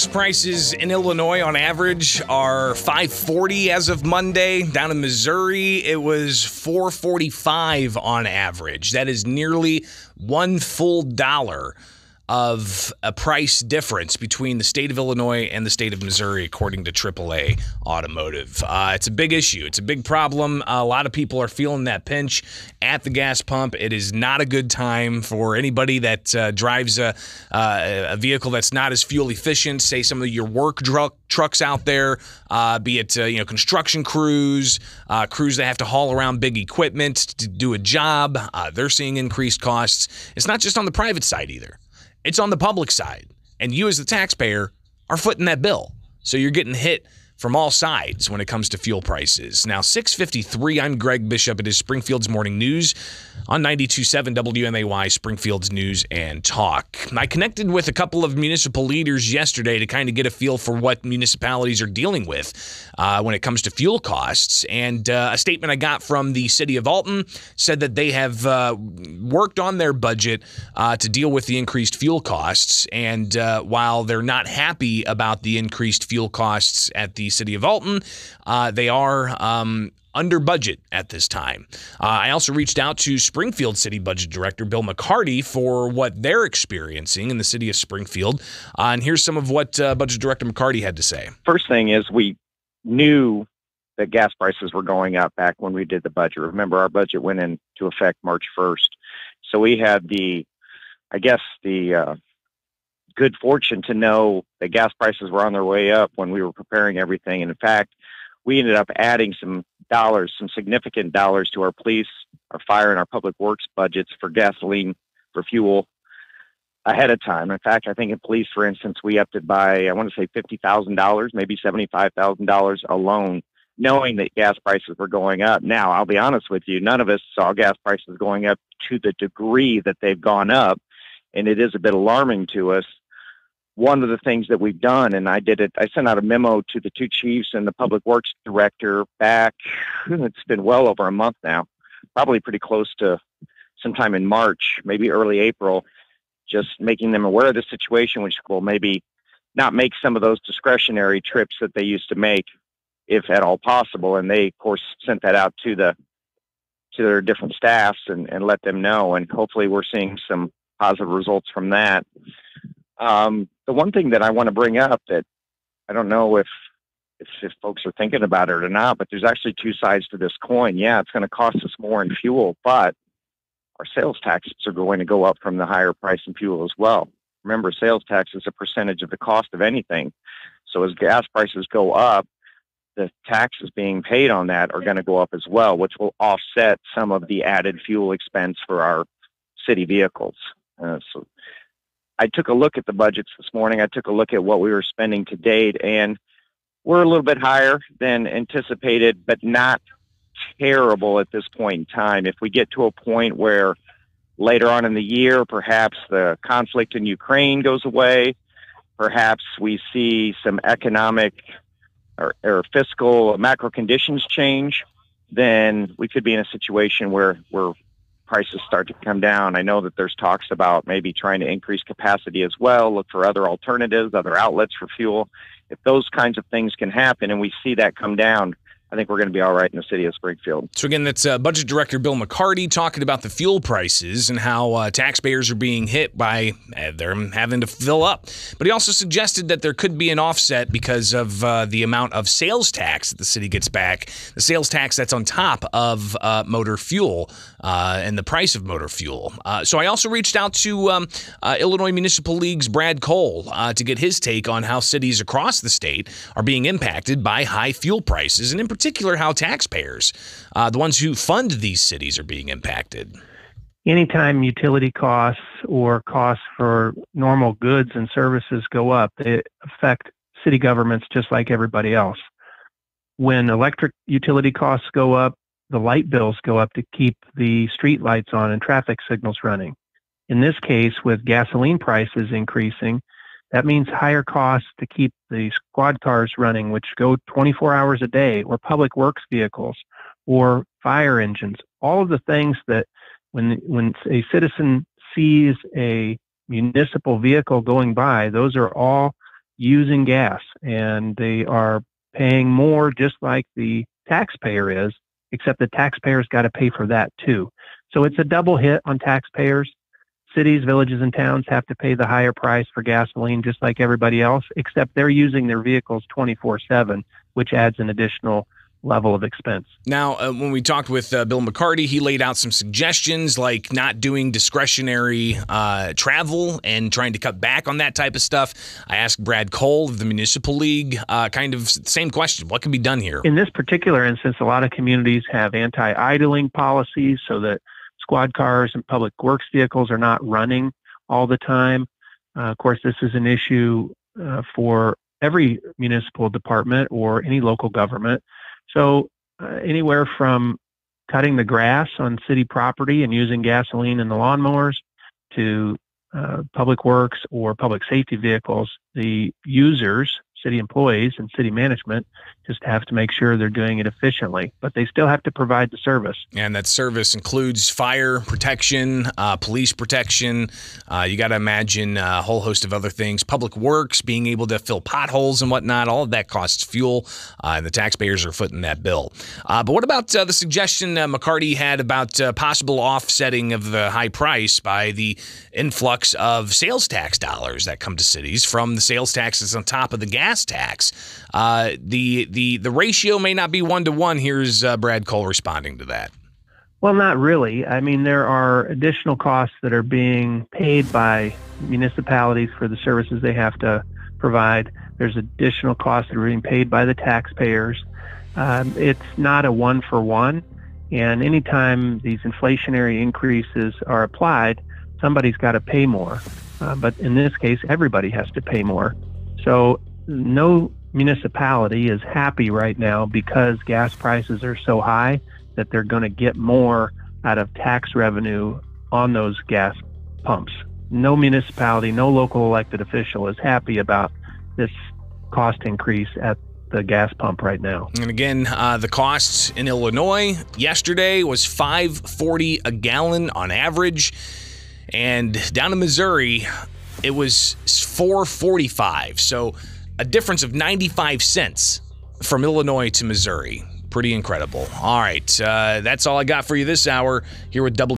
gas prices in Illinois on average are 540 as of Monday. Down in Missouri, it was 445 on average. That is nearly one full dollar of a price difference between the state of Illinois and the state of Missouri, according to AAA Automotive. Uh, it's a big issue. It's a big problem. A lot of people are feeling that pinch at the gas pump. It is not a good time for anybody that uh, drives a, uh, a vehicle that's not as fuel efficient. Say some of your work truck trucks out there, uh, be it uh, you know construction crews, uh, crews that have to haul around big equipment to do a job. they're seeing increased costs. It's not just on the private side either. It's on the public side. And you, as the taxpayer, are footing that bill. So you're getting hit from all sides when it comes to fuel prices. Now, 653, I'm Greg Bishop. It is Springfield's Morning News on 92.7 WMAY, Springfield's News and Talk. I connected with a couple of municipal leaders yesterday to kind of get a feel for what municipalities are dealing with uh, when it comes to fuel costs. And uh, a statement I got from the city of Alton said that they have uh, worked on their budget uh, to deal with the increased fuel costs. And uh, while they're not happy about the increased fuel costs at the city of Alton. Uh, they are um, under budget at this time. Uh, I also reached out to Springfield City Budget Director Bill McCarty for what they're experiencing in the city of Springfield. Uh, and here's some of what uh, Budget Director McCarty had to say. First thing is we knew that gas prices were going up back when we did the budget. Remember, our budget went into effect March 1st. So we had the, I guess, the uh, good fortune to know that gas prices were on their way up when we were preparing everything. And in fact, we ended up adding some dollars, some significant dollars to our police, our fire, and our public works budgets for gasoline, for fuel ahead of time. In fact, I think in police, for instance, we upped it by, I want to say $50,000, maybe $75,000 alone, knowing that gas prices were going up. Now, I'll be honest with you, none of us saw gas prices going up to the degree that they've gone up. And it is a bit alarming to us one of the things that we've done, and I did it, I sent out a memo to the two chiefs and the public works director back, it's been well over a month now, probably pretty close to sometime in March, maybe early April, just making them aware of the situation, which will maybe not make some of those discretionary trips that they used to make, if at all possible. And they, of course, sent that out to the to their different staffs and, and let them know. And hopefully, we're seeing some positive results from that. Um, the one thing that I want to bring up that I don't know if, if, if folks are thinking about it or not, but there's actually two sides to this coin. Yeah, it's going to cost us more in fuel, but our sales taxes are going to go up from the higher price in fuel as well. Remember, sales tax is a percentage of the cost of anything. So as gas prices go up, the taxes being paid on that are going to go up as well, which will offset some of the added fuel expense for our city vehicles. Uh, so I took a look at the budgets this morning. I took a look at what we were spending to date, and we're a little bit higher than anticipated, but not terrible at this point in time. If we get to a point where later on in the year, perhaps the conflict in Ukraine goes away, perhaps we see some economic or, or fiscal macro conditions change, then we could be in a situation where we're prices start to come down. I know that there's talks about maybe trying to increase capacity as well, look for other alternatives, other outlets for fuel. If those kinds of things can happen and we see that come down, I think we're going to be all right in the city of Springfield. So again, that's uh, Budget Director Bill McCarty talking about the fuel prices and how uh, taxpayers are being hit by uh, them having to fill up. But he also suggested that there could be an offset because of uh, the amount of sales tax that the city gets back. The sales tax that's on top of uh, motor fuel uh, and the price of motor fuel. so I also reached out to um, Illinois Municipal League's Brad Cole to get his take on how cities across the state are being impacted by high fuel prices, and in particular particular how taxpayers, uh, the ones who fund these cities, are being impacted. Anytime utility costs or costs for normal goods and services go up, they affect city governments just like everybody else. When electric utility costs go up, the light bills go up to keep the street lights on and traffic signals running. In this case, with gasoline prices increasing, that means higher costs to keep the squad cars running, which go 24 hours a day, or public works vehicles, or fire engines. All of the things that when when a citizen sees a municipal vehicle going by, those are all using gas, and they are paying more just like the taxpayer is, except the taxpayer's got to pay for that too. So it's a double hit on taxpayers. Cities, villages, and towns have to pay the higher price for gasoline just like everybody else, except they're using their vehicles 24 7, which adds an additional level of expense. Now, uh, when we talked with uh, Bill McCarty, he laid out some suggestions like not doing discretionary uh, travel and trying to cut back on that type of stuff. I asked Brad Cole of the Municipal League, uh, kind of same question. What can be done here? In this particular instance, a lot of communities have anti idling policies so that squad cars and public works vehicles are not running all the time. Uh, of course, this is an issue uh, for every municipal department or any local government. So uh, anywhere from cutting the grass on city property and using gasoline in the lawnmowers to uh, public works or public safety vehicles, the users city employees and city management just have to make sure they're doing it efficiently, but they still have to provide the service. And that service includes fire protection, uh, police protection. Uh, you got to imagine a whole host of other things. Public works, being able to fill potholes and whatnot, all of that costs fuel, uh, and the taxpayers are footing that bill. Uh, but what about uh, the suggestion uh, McCarty had about possible offsetting of the high price by the influx of sales tax dollars that come to cities from the sales taxes on top of the gas? Gas tax. Uh, the the the ratio may not be one to one. Here's uh, Brad Cole responding to that. Well, not really. I mean, there are additional costs that are being paid by municipalities for the services they have to provide. There's additional costs that are being paid by the taxpayers. Um, it's not a one for one. And anytime these inflationary increases are applied, somebody's got to pay more. Uh, but in this case, everybody has to pay more. So no municipality is happy right now because gas prices are so high that they're going to get more out of tax revenue on those gas pumps. No municipality, no local elected official is happy about this cost increase at the gas pump right now. And again, uh, the costs in Illinois yesterday was 5.40 a gallon on average, and down in Missouri, it was 4.45. So a difference of 95 cents from Illinois to Missouri. Pretty incredible. All right, uh, that's all I got for you this hour here with Double.